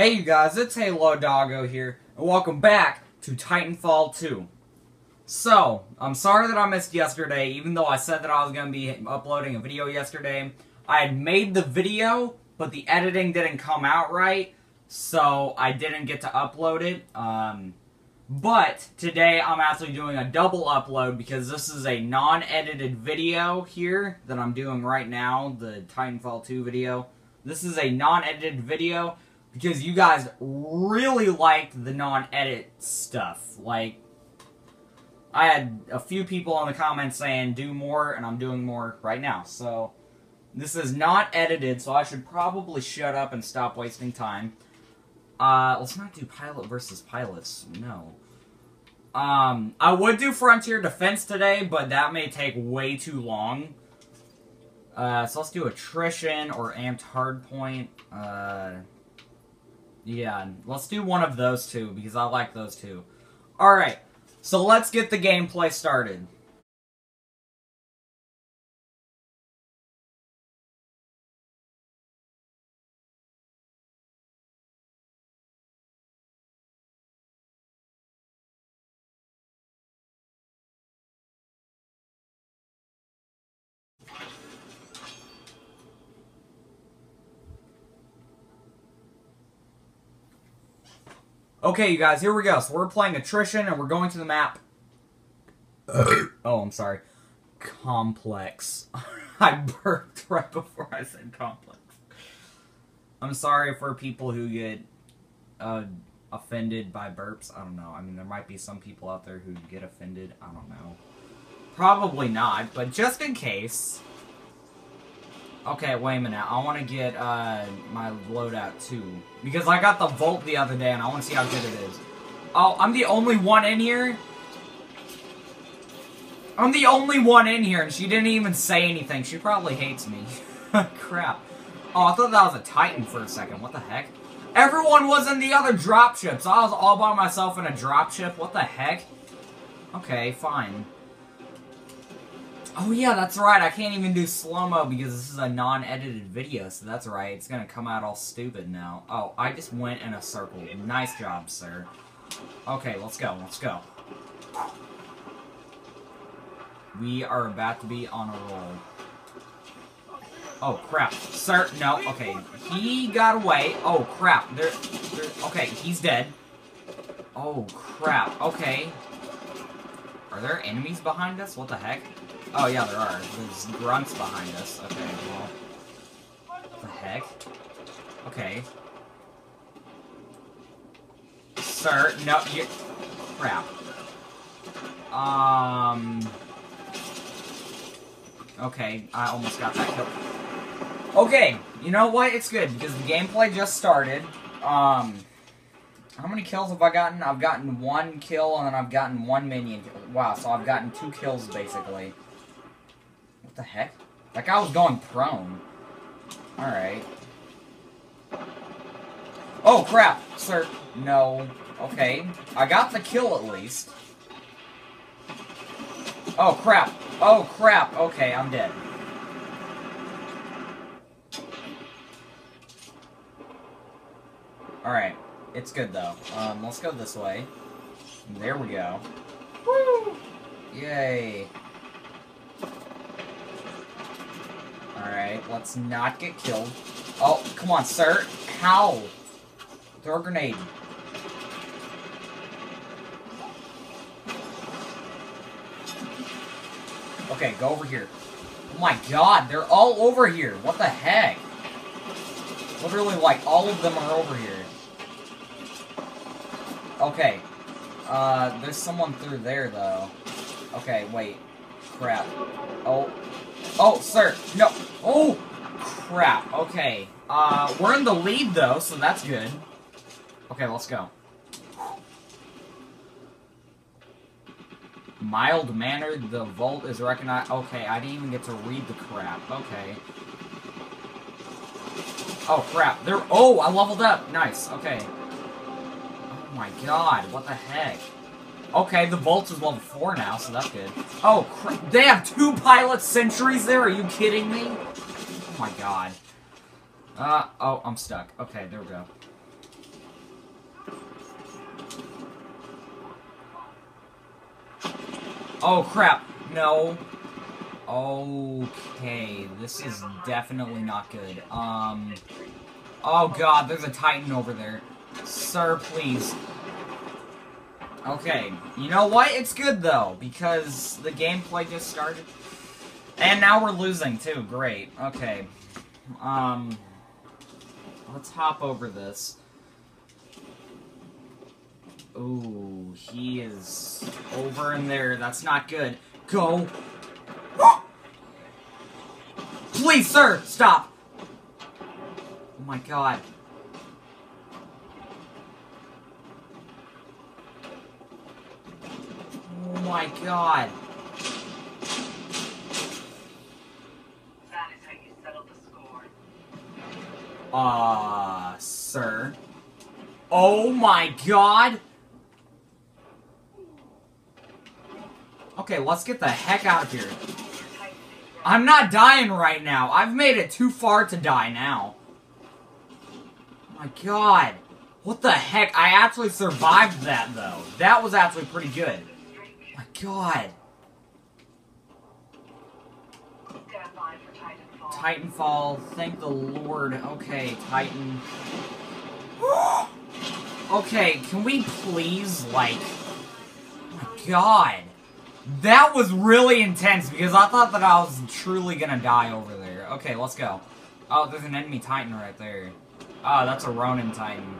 Hey you guys, it's Halo Doggo here, and welcome back to Titanfall 2. So, I'm sorry that I missed yesterday, even though I said that I was going to be uploading a video yesterday. I had made the video, but the editing didn't come out right, so I didn't get to upload it. Um, but today I'm actually doing a double upload because this is a non-edited video here that I'm doing right now, the Titanfall 2 video. This is a non-edited video because you guys really liked the non-edit stuff. Like, I had a few people in the comments saying do more, and I'm doing more right now. So, this is not edited, so I should probably shut up and stop wasting time. Uh, let's not do pilot versus pilots. No. Um, I would do Frontier Defense today, but that may take way too long. Uh, so let's do Attrition or Amped Hardpoint. Uh, yeah, let's do one of those two, because I like those two. Alright, so let's get the gameplay started. Okay, you guys, here we go. So we're playing Attrition, and we're going to the map. oh, I'm sorry. Complex. I burped right before I said complex. I'm sorry for people who get uh, offended by burps. I don't know. I mean, there might be some people out there who get offended. I don't know. Probably not, but just in case. Okay, wait a minute. I want to get uh, my loadout too. Because I got the Volt the other day and I want to see how good it is. Oh, I'm the only one in here? I'm the only one in here and she didn't even say anything. She probably hates me. Crap. Oh, I thought that was a Titan for a second. What the heck? Everyone was in the other dropships. I was all by myself in a dropship. What the heck? Okay, fine. Oh yeah, that's right. I can't even do slow-mo because this is a non-edited video, so that's right. It's gonna come out all stupid now. Oh, I just went in a circle. Nice job, sir. Okay, let's go. Let's go. We are about to be on a roll. Oh, crap. Sir, no. Okay, he got away. Oh, crap. There, there, okay, he's dead. Oh, crap. Okay. Are there enemies behind us? What the heck? Oh, yeah, there are. There's grunts behind us. Okay, well... What the heck? Okay. Sir, no, you... Crap. Um... Okay, I almost got that kill. Okay, you know what? It's good, because the gameplay just started. Um... How many kills have I gotten? I've gotten one kill, and then I've gotten one minion. Wow, so I've gotten two kills, basically. What the heck? That guy was going prone. Alright. Oh, crap! Sir, no. Okay. I got the kill, at least. Oh, crap. Oh, crap. Okay, I'm dead. Alright. It's good, though. Um, let's go this way. There we go. Woo! Yay. Alright, let's not get killed. Oh, come on, sir. How? Throw a grenade. Okay, go over here. Oh my god, they're all over here. What the heck? Literally, like, all of them are over here. Okay. Uh, there's someone through there, though. Okay, wait. Crap. Oh. Oh, sir. No. Oh! Crap. Okay. Uh, we're in the lead, though, so that's good. Okay, let's go. Mild-mannered, the Volt is recognized. Okay, I didn't even get to read the crap. Okay. Oh, crap. They're- Oh, I leveled up. Nice. Okay. Oh my god, what the heck? Okay, the Volts is level 4 now, so that's good. Oh, crap. They have two pilot sentries there? Are you kidding me? Oh my god. Uh, oh, I'm stuck. Okay, there we go. Oh, crap. No. Okay, this is definitely not good. Um, oh god, there's a Titan over there. Sir, please. Okay, you know what? It's good, though, because the gameplay just started. And now we're losing, too. Great. Okay. Um... Let's hop over this. Ooh, he is over in there. That's not good. Go. Please, sir, stop. Oh my god. My god. That is how you settle the score. Uh, sir. Oh my god! Okay, let's get the heck out of here. I'm not dying right now. I've made it too far to die now. My god. What the heck? I actually survived that, though. That was actually pretty good. God. Titanfall, thank the Lord. Okay, Titan. okay, can we please, like... Oh my god. That was really intense because I thought that I was truly gonna die over there. Okay, let's go. Oh, there's an enemy Titan right there. Oh, that's a Ronin Titan.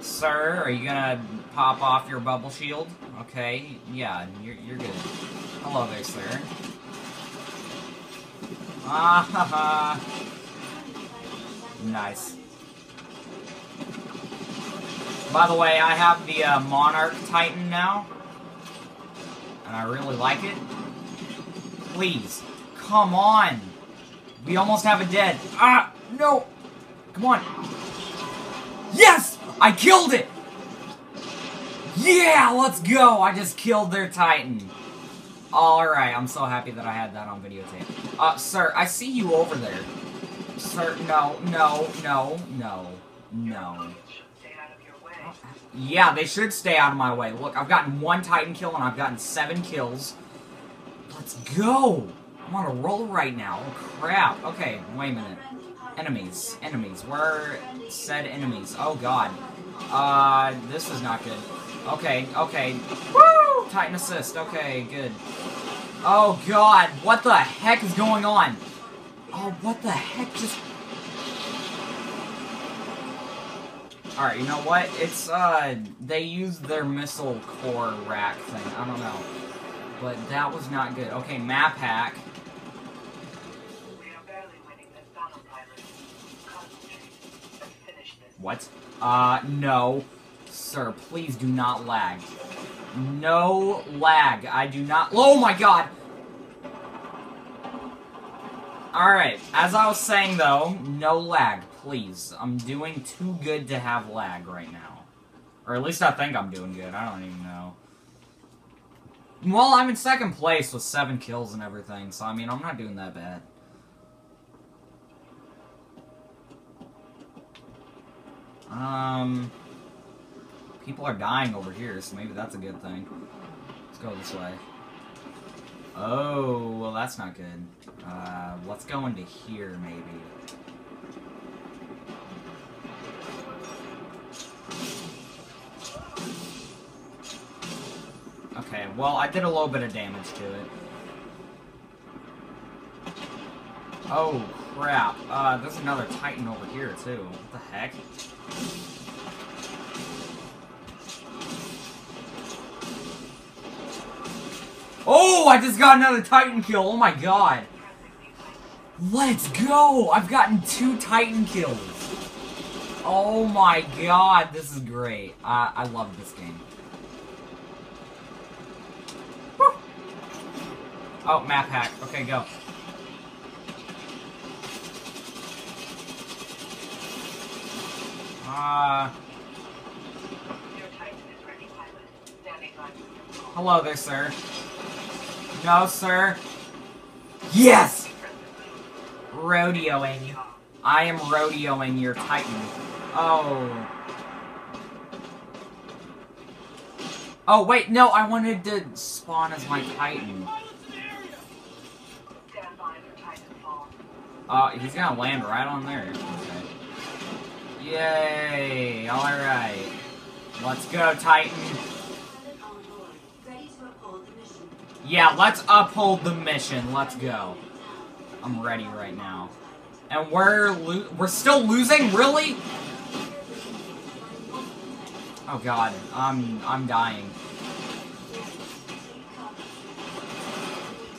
Sir, are you gonna pop off your bubble shield? Okay, yeah, you're, you're good. Hello there, sir. Ah ha ha. Nice. By the way, I have the uh, Monarch Titan now. And I really like it. Please. Come on. We almost have it dead. Ah! No! Come on. Yes! I killed it! Yeah! Let's go! I just killed their Titan. Alright, I'm so happy that I had that on videotape. Uh, sir, I see you over there. Sir, no, no, no, no, no. Yeah, they should stay out of my way. Look, I've gotten one Titan kill and I've gotten seven kills. Let's go! I'm on a roll right now. Oh, crap. Okay, wait a minute. Enemies. Enemies. Where said enemies? Oh, God. Uh, this is not good. Okay, okay. Woo! Titan assist. Okay, good. Oh, God. What the heck is going on? Oh, what the heck just... Alright, you know what? It's, uh, they used their missile core rack thing. I don't know. But that was not good. Okay, map hack. What? Uh, no. Sir, please do not lag. No lag. I do not- Oh my god! Alright, as I was saying though, no lag, please. I'm doing too good to have lag right now. Or at least I think I'm doing good, I don't even know. Well, I'm in second place with seven kills and everything, so I mean, I'm not doing that bad. Um, people are dying over here, so maybe that's a good thing. Let's go this way. Oh, well, that's not good. Uh, let's go into here, maybe. Okay, well, I did a little bit of damage to it. Oh, crap. Uh, there's another Titan over here, too. What the heck? I just got another Titan kill. Oh my god. Let's go. I've gotten two Titan kills. Oh my god, this is great. I, I love this game. Woo. Oh, map hack. Okay, go. Uh, Your Titan is ready, pilot. Standing by for your call. hello there, sir. No, sir. Yes! Rodeoing. I am rodeoing your Titan. Oh. Oh, wait, no, I wanted to spawn as my Titan. Uh, he's gonna land right on there. Okay. Yay! Alright. Let's go, Titan. Pilot on board, ready to uphold the mission. Yeah, let's uphold the mission. Let's go. I'm ready right now. And we're we're still losing? Really? Oh god, I'm I'm dying.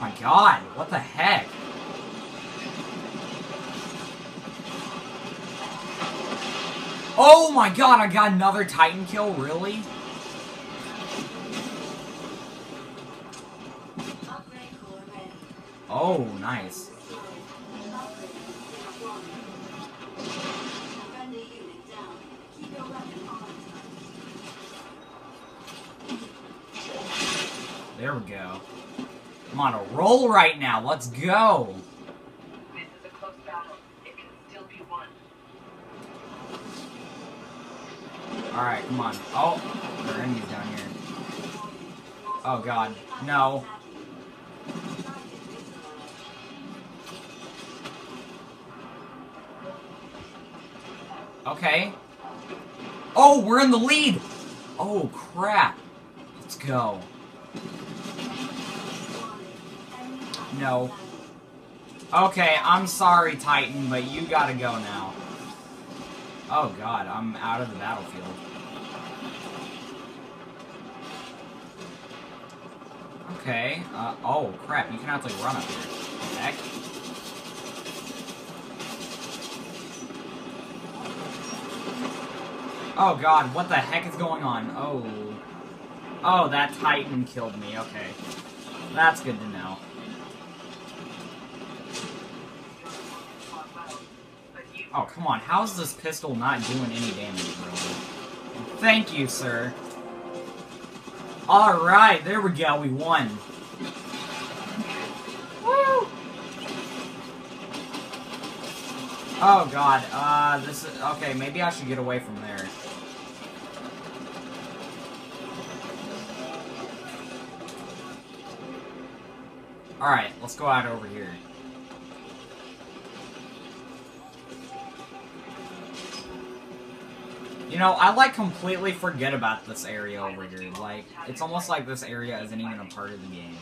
My god, what the heck? Oh my god, I got another Titan kill, really? Upgrade core ready. Oh, nice. Upgrade one. Friendly unit down. Keep your weapon nice. There we go. I'm on a roll right now. Let's go. This is a close battle. It can still be won. All right, come on. Oh, there are enemies down here. Oh god, no. Okay. Oh, we're in the lead. Oh crap. Let's go. No. Okay, I'm sorry, Titan, but you gotta go now. Oh god, I'm out of the battlefield. Okay, uh, oh crap, you can actually run up here. Heck. Oh god, what the heck is going on? Oh. Oh, that Titan killed me, okay. That's good to know. Oh, come on. How's this pistol not doing any damage, really? Thank you, sir. Alright, there we go. We won. Woo! Oh, God. Uh, this is... Okay, maybe I should get away from there. Alright, let's go out over here. You know, I like completely forget about this area over here. Like, it's almost like this area isn't even a part of the game.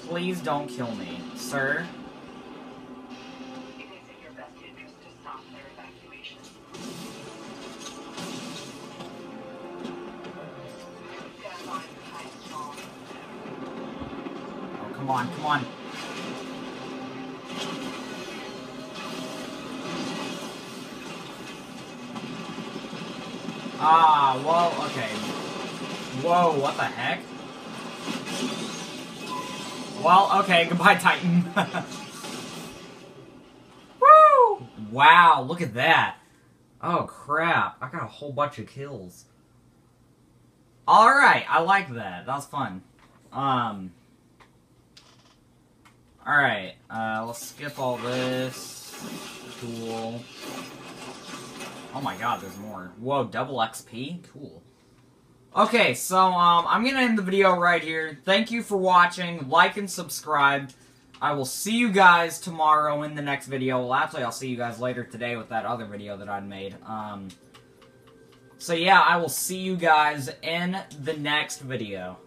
Please don't kill me, sir. Come on, come on. Ah, well, okay. Whoa, what the heck? Well, okay, goodbye, Titan. Woo! Wow, look at that. Oh, crap. I got a whole bunch of kills. Alright, I like that. That was fun. Um... Alright, uh, let's skip all this. Cool. Oh my god, there's more. Whoa, double XP? Cool. Okay, so, um, I'm gonna end the video right here. Thank you for watching. Like and subscribe. I will see you guys tomorrow in the next video. Well, actually, I'll see you guys later today with that other video that I'd made. Um, so yeah, I will see you guys in the next video.